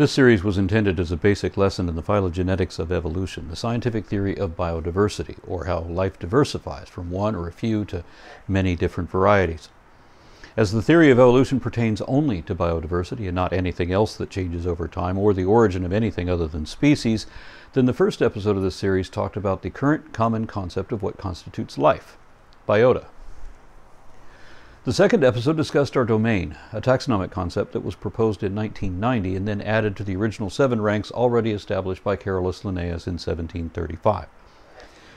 This series was intended as a basic lesson in the phylogenetics of evolution, the scientific theory of biodiversity, or how life diversifies from one or a few to many different varieties. As the theory of evolution pertains only to biodiversity and not anything else that changes over time or the origin of anything other than species, then the first episode of this series talked about the current common concept of what constitutes life, biota. The second episode discussed our domain, a taxonomic concept that was proposed in 1990 and then added to the original seven ranks already established by Carolus Linnaeus in 1735.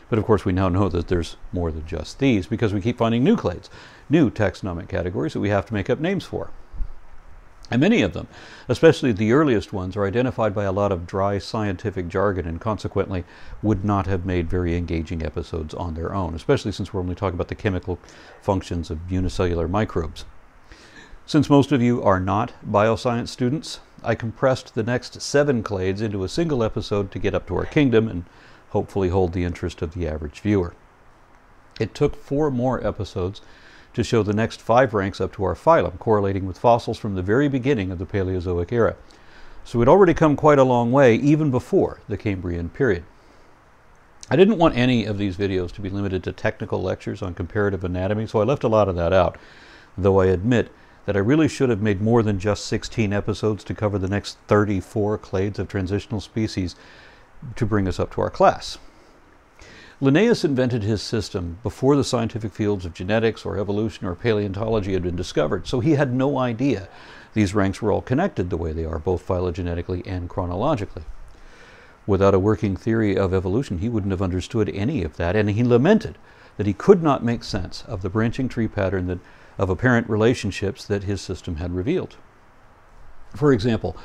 But of course, we now know that there's more than just these because we keep finding new clades, new taxonomic categories that we have to make up names for. And many of them, especially the earliest ones, are identified by a lot of dry scientific jargon and consequently would not have made very engaging episodes on their own, especially since we're only talking about the chemical functions of unicellular microbes. Since most of you are not bioscience students, I compressed the next seven clades into a single episode to get up to our kingdom and hopefully hold the interest of the average viewer. It took four more episodes to show the next five ranks up to our phylum, correlating with fossils from the very beginning of the Paleozoic era. So we'd already come quite a long way even before the Cambrian period. I didn't want any of these videos to be limited to technical lectures on comparative anatomy, so I left a lot of that out, though I admit that I really should have made more than just 16 episodes to cover the next 34 clades of transitional species to bring us up to our class. Linnaeus invented his system before the scientific fields of genetics or evolution or paleontology had been discovered, so he had no idea these ranks were all connected the way they are, both phylogenetically and chronologically. Without a working theory of evolution, he wouldn't have understood any of that, and he lamented that he could not make sense of the branching tree pattern that, of apparent relationships that his system had revealed. For example,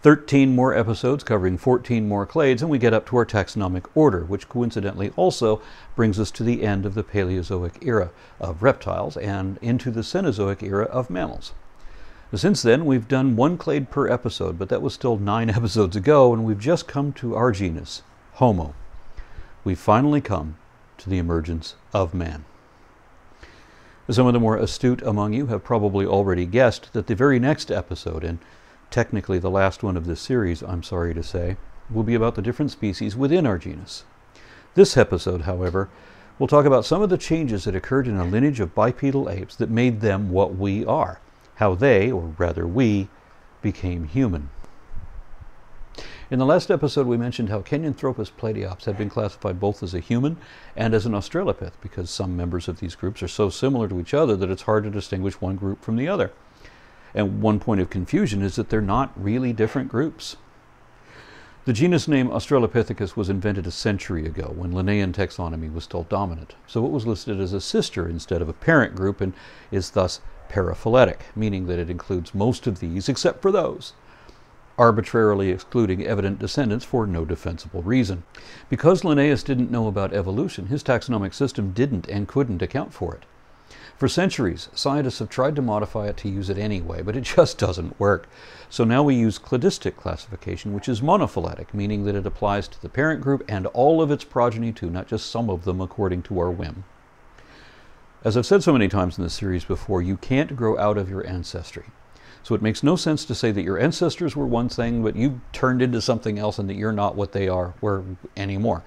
13 more episodes covering 14 more clades, and we get up to our taxonomic order, which coincidentally also brings us to the end of the Paleozoic era of reptiles and into the Cenozoic era of mammals. Since then, we've done one clade per episode, but that was still nine episodes ago, and we've just come to our genus, Homo. We've finally come to the emergence of man. Some of the more astute among you have probably already guessed that the very next episode, and technically the last one of this series, I'm sorry to say, will be about the different species within our genus. This episode, however, will talk about some of the changes that occurred in a lineage of bipedal apes that made them what we are, how they, or rather we, became human. In the last episode, we mentioned how Kenyanthropus platyops had been classified both as a human and as an Australopith because some members of these groups are so similar to each other that it's hard to distinguish one group from the other. And one point of confusion is that they're not really different groups. The genus name Australopithecus was invented a century ago when Linnaean taxonomy was still dominant. So it was listed as a sister instead of a parent group and is thus paraphyletic, meaning that it includes most of these except for those, arbitrarily excluding evident descendants for no defensible reason. Because Linnaeus didn't know about evolution, his taxonomic system didn't and couldn't account for it. For centuries, scientists have tried to modify it to use it anyway, but it just doesn't work. So now we use cladistic classification, which is monophyletic, meaning that it applies to the parent group and all of its progeny too, not just some of them according to our whim. As I've said so many times in this series before, you can't grow out of your ancestry. So it makes no sense to say that your ancestors were one thing, but you turned into something else and that you're not what they are were anymore.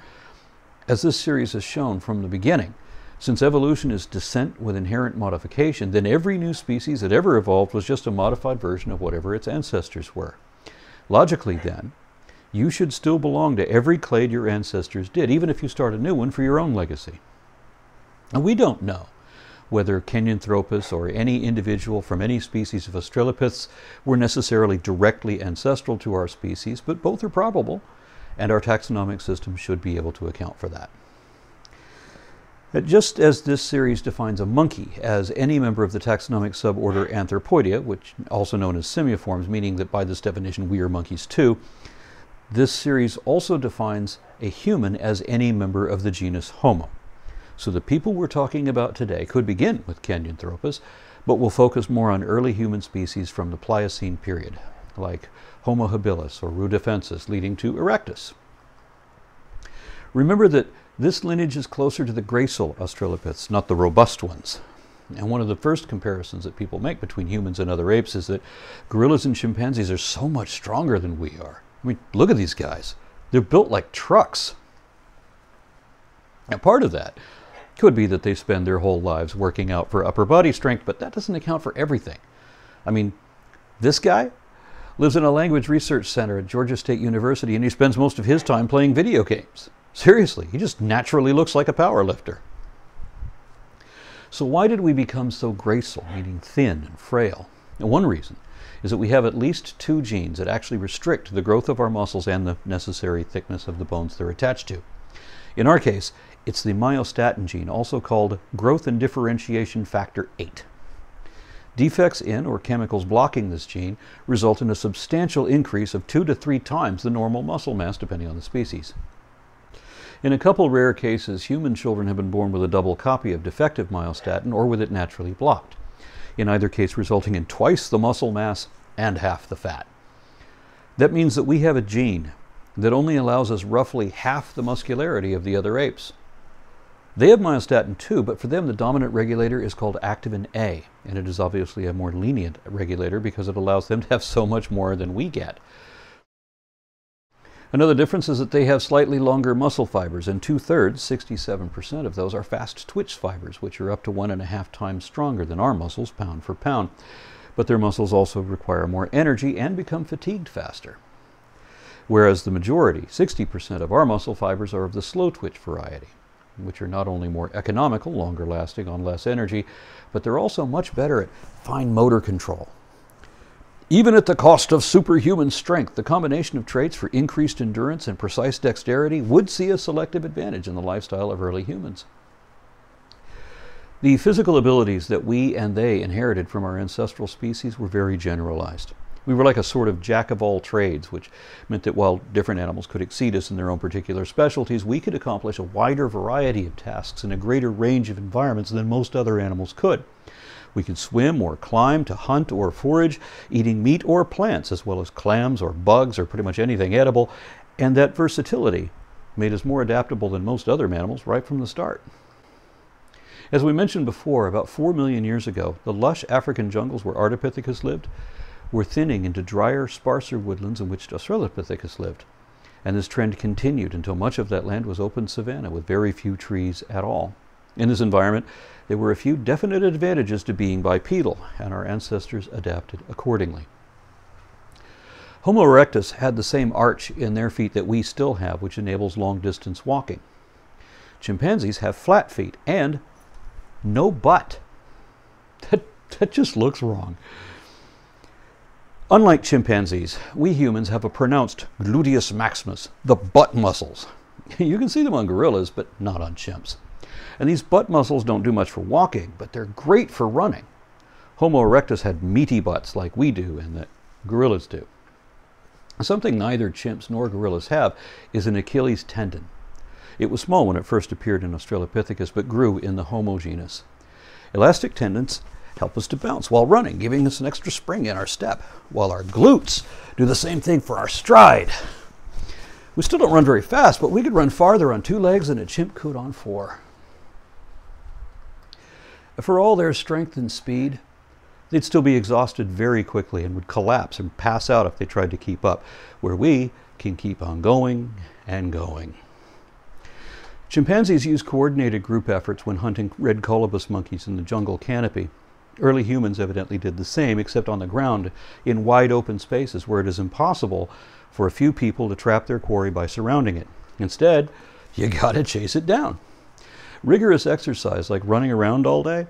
As this series has shown from the beginning, since evolution is descent with inherent modification, then every new species that ever evolved was just a modified version of whatever its ancestors were. Logically, then, you should still belong to every clade your ancestors did, even if you start a new one for your own legacy. And we don't know whether Kenyanthropus or any individual from any species of Australopiths were necessarily directly ancestral to our species, but both are probable, and our taxonomic system should be able to account for that. Uh, just as this series defines a monkey as any member of the taxonomic suborder Anthropoidea, which also known as simiiforms, meaning that by this definition we are monkeys too, this series also defines a human as any member of the genus Homo. So the people we're talking about today could begin with Kenyanthropus, but we'll focus more on early human species from the Pliocene period, like Homo habilis or rudolfensis, leading to Erectus. Remember that this lineage is closer to the gracile Australopiths, not the robust ones. And one of the first comparisons that people make between humans and other apes is that gorillas and chimpanzees are so much stronger than we are. I mean, look at these guys. They're built like trucks. Now, part of that could be that they spend their whole lives working out for upper body strength, but that doesn't account for everything. I mean, this guy lives in a language research center at Georgia State University and he spends most of his time playing video games. Seriously, he just naturally looks like a power lifter. So, why did we become so gracile, meaning thin and frail? And one reason is that we have at least two genes that actually restrict the growth of our muscles and the necessary thickness of the bones they're attached to. In our case, it's the myostatin gene, also called growth and differentiation factor 8. Defects in or chemicals blocking this gene result in a substantial increase of two to three times the normal muscle mass, depending on the species. In a couple rare cases, human children have been born with a double copy of defective myostatin or with it naturally blocked, in either case resulting in twice the muscle mass and half the fat. That means that we have a gene that only allows us roughly half the muscularity of the other apes. They have myostatin too, but for them the dominant regulator is called activin A, and it is obviously a more lenient regulator because it allows them to have so much more than we get. Another difference is that they have slightly longer muscle fibers, and two thirds, 67% of those, are fast twitch fibers, which are up to one and a half times stronger than our muscles, pound for pound. But their muscles also require more energy and become fatigued faster. Whereas the majority, 60% of our muscle fibers, are of the slow twitch variety, which are not only more economical, longer lasting, on less energy, but they're also much better at fine motor control. Even at the cost of superhuman strength, the combination of traits for increased endurance and precise dexterity would see a selective advantage in the lifestyle of early humans. The physical abilities that we and they inherited from our ancestral species were very generalized. We were like a sort of jack of all trades, which meant that while different animals could exceed us in their own particular specialties, we could accomplish a wider variety of tasks in a greater range of environments than most other animals could. We can swim or climb to hunt or forage, eating meat or plants, as well as clams or bugs or pretty much anything edible. And that versatility made us more adaptable than most other mammals right from the start. As we mentioned before, about 4 million years ago, the lush African jungles where Ardipithecus lived were thinning into drier, sparser woodlands in which Australopithecus lived. And this trend continued until much of that land was open savanna with very few trees at all. In this environment, there were a few definite advantages to being bipedal, and our ancestors adapted accordingly. Homo erectus had the same arch in their feet that we still have, which enables long distance walking. Chimpanzees have flat feet and no butt. That, that just looks wrong. Unlike chimpanzees, we humans have a pronounced gluteus maximus, the butt muscles. You can see them on gorillas, but not on chimps. And these butt muscles don't do much for walking, but they're great for running. Homo erectus had meaty butts like we do and that gorillas do. Something neither chimps nor gorillas have is an Achilles tendon. It was small when it first appeared in Australopithecus, but grew in the Homo genus. Elastic tendons help us to bounce while running, giving us an extra spring in our step, while our glutes do the same thing for our stride. We still don't run very fast, but we could run farther on two legs than a chimp could on four. For all their strength and speed, they'd still be exhausted very quickly and would collapse and pass out if they tried to keep up, where we can keep on going and going. Chimpanzees use coordinated group efforts when hunting red colobus monkeys in the jungle canopy. Early humans evidently did the same, except on the ground in wide open spaces where it is impossible for a few people to trap their quarry by surrounding it. Instead, you gotta chase it down. Rigorous exercise, like running around all day,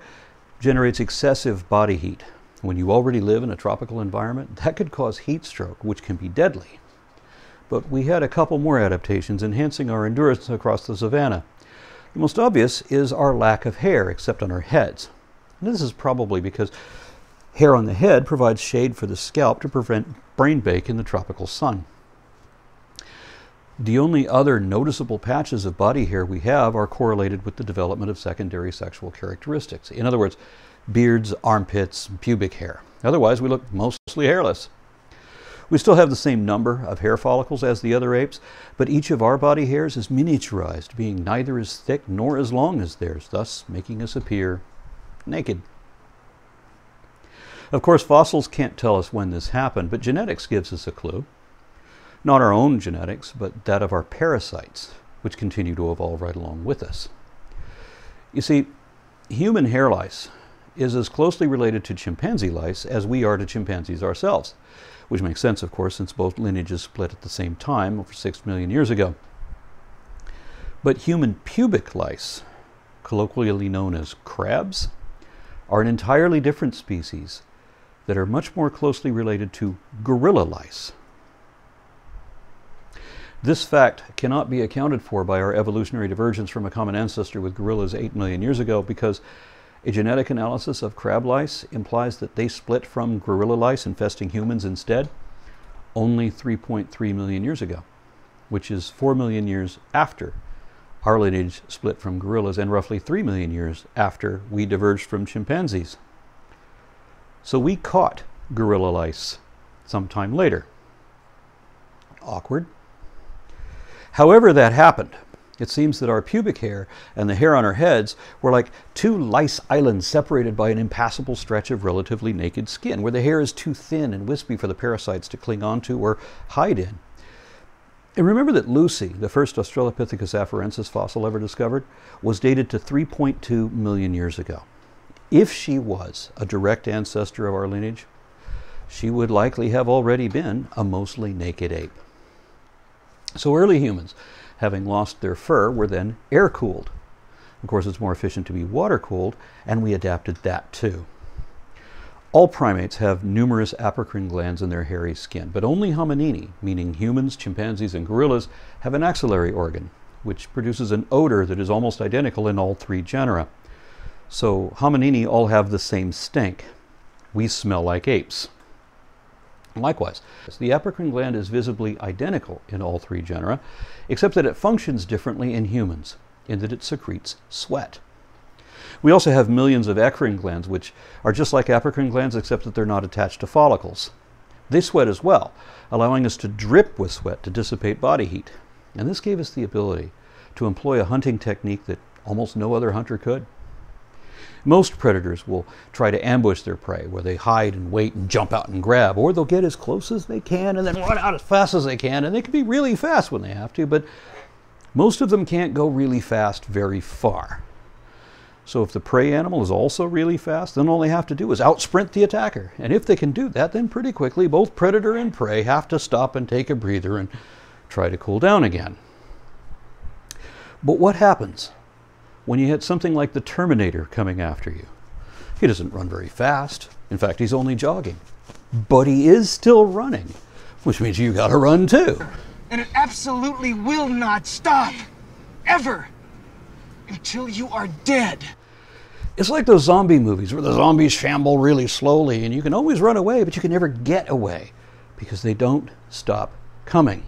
generates excessive body heat. When you already live in a tropical environment, that could cause heat stroke, which can be deadly. But we had a couple more adaptations enhancing our endurance across the savannah. The most obvious is our lack of hair, except on our heads. And this is probably because hair on the head provides shade for the scalp to prevent brain bake in the tropical sun. The only other noticeable patches of body hair we have are correlated with the development of secondary sexual characteristics. In other words, beards, armpits, pubic hair. Otherwise, we look mostly hairless. We still have the same number of hair follicles as the other apes, but each of our body hairs is miniaturized, being neither as thick nor as long as theirs, thus making us appear naked. Of course, fossils can't tell us when this happened, but genetics gives us a clue. Not our own genetics, but that of our parasites, which continue to evolve right along with us. You see, human hair lice is as closely related to chimpanzee lice as we are to chimpanzees ourselves, which makes sense, of course, since both lineages split at the same time over six million years ago. But human pubic lice, colloquially known as crabs, are an entirely different species that are much more closely related to gorilla lice. This fact cannot be accounted for by our evolutionary divergence from a common ancestor with gorillas 8 million years ago because a genetic analysis of crab lice implies that they split from gorilla lice infesting humans instead only 3.3 million years ago, which is 4 million years after our lineage split from gorillas and roughly 3 million years after we diverged from chimpanzees. So we caught gorilla lice sometime later. Awkward. However, that happened. It seems that our pubic hair and the hair on our heads were like two lice islands separated by an impassable stretch of relatively naked skin, where the hair is too thin and wispy for the parasites to cling onto or hide in. And remember that Lucy, the first Australopithecus afarensis fossil ever discovered, was dated to 3.2 million years ago. If she was a direct ancestor of our lineage, she would likely have already been a mostly naked ape. So early humans, having lost their fur, were then air cooled. Of course, it's more efficient to be water cooled, and we adapted that too. All primates have numerous apocrine glands in their hairy skin, but only hominini, meaning humans, chimpanzees, and gorillas, have an axillary organ, which produces an odor that is almost identical in all three genera. So hominini all have the same stink. We smell like apes. Likewise, the apocrine gland is visibly identical in all three genera, except that it functions differently in humans, in that it secretes sweat. We also have millions of eccrine glands, which are just like apocrine glands, except that they're not attached to follicles. They sweat as well, allowing us to drip with sweat to dissipate body heat. And this gave us the ability to employ a hunting technique that almost no other hunter could. Most predators will try to ambush their prey, where they hide and wait and jump out and grab, or they'll get as close as they can and then run out as fast as they can, and they can be really fast when they have to, but most of them can't go really fast very far. So if the prey animal is also really fast, then all they have to do is outsprint the attacker. And if they can do that, then pretty quickly both predator and prey have to stop and take a breather and try to cool down again. But what happens when you hit something like the Terminator coming after you. He doesn't run very fast. In fact, he's only jogging. But he is still running, which means you gotta run too. And it absolutely will not stop. Ever. Until you are dead. It's like those zombie movies where the zombies shamble really slowly and you can always run away, but you can never get away because they don't stop coming.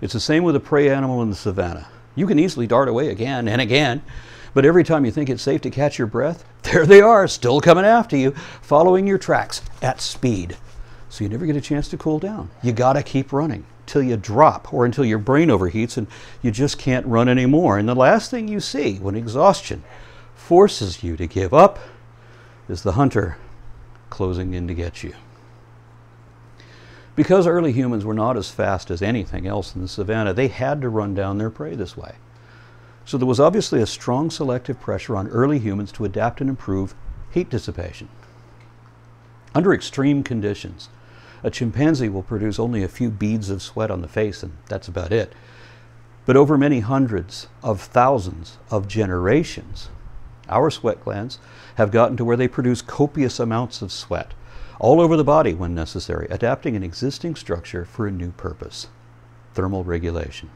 It's the same with a prey animal in the savannah. You can easily dart away again and again, but every time you think it's safe to catch your breath, there they are, still coming after you, following your tracks at speed. So you never get a chance to cool down. You gotta keep running till you drop or until your brain overheats and you just can't run anymore. And the last thing you see when exhaustion forces you to give up is the hunter closing in to get you. Because early humans were not as fast as anything else in the savannah, they had to run down their prey this way. So there was obviously a strong selective pressure on early humans to adapt and improve heat dissipation. Under extreme conditions, a chimpanzee will produce only a few beads of sweat on the face, and that's about it. But over many hundreds of thousands of generations, our sweat glands have gotten to where they produce copious amounts of sweat all over the body when necessary, adapting an existing structure for a new purpose thermal regulation.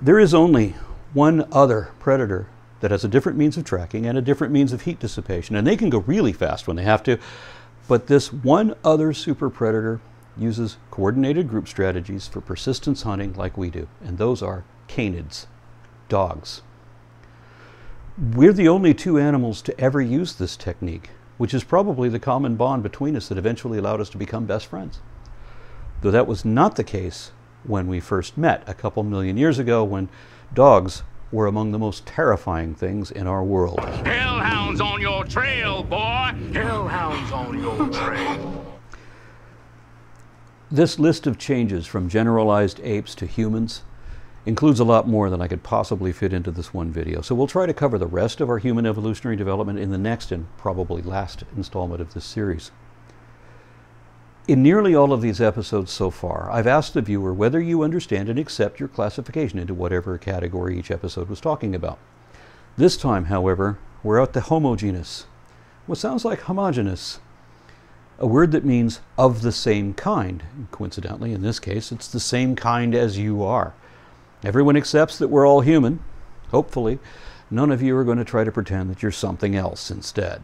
There is only one other predator that has a different means of tracking and a different means of heat dissipation, and they can go really fast when they have to. But this one other super predator uses coordinated group strategies for persistence hunting like we do, and those are canids, dogs. We're the only two animals to ever use this technique which is probably the common bond between us that eventually allowed us to become best friends. Though that was not the case when we first met a couple million years ago when dogs were among the most terrifying things in our world. Hellhounds on your trail, boy! Hellhounds on your trail. This list of changes from generalized apes to humans includes a lot more than I could possibly fit into this one video. So we'll try to cover the rest of our human evolutionary development in the next and probably last installment of this series. In nearly all of these episodes so far, I've asked the viewer whether you understand and accept your classification into whatever category each episode was talking about. This time, however, we're at the Homo genus, what sounds like homogeneous, a word that means of the same kind. Coincidentally, in this case, it's the same kind as you are. Everyone accepts that we're all human. Hopefully, none of you are going to try to pretend that you're something else instead.